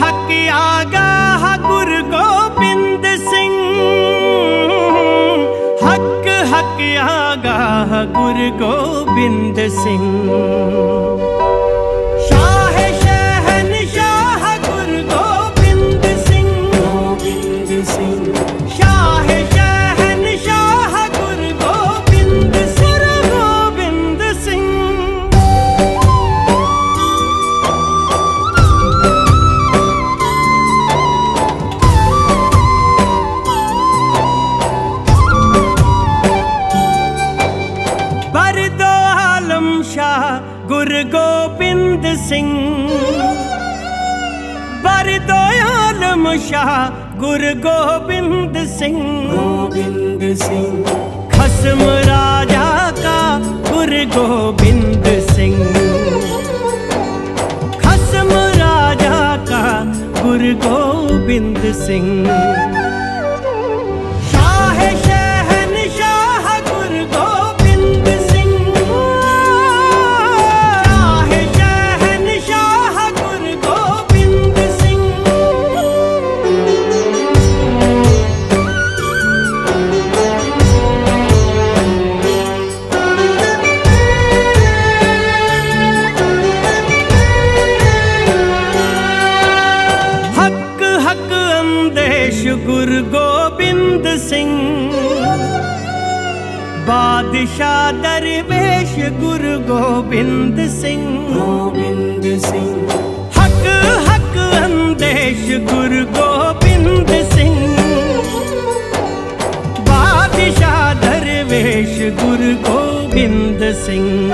हक आगाह गुरु गोबिंद सिंह। हक हक आगाह गुरु गोबिंद सिंह। आलम शाह गुरु गोबिंद सिंह। बरदो आलम शाह गुरु गोबिंद सिंह। गोविंद सिंह। खसम राजा का गुरु गोबिंद सिंह। खसम राजा का गुरु गोबिंद सिंह। गुरु गोबिंद सिंह। बादशाह दरवेश गुरु गोबिंद सिंह। गोबिंद सिंह। हक हक अंदेश गुरु गोबिंद सिंह। बादशाह दरवेश गुरु गोबिंद सिंह।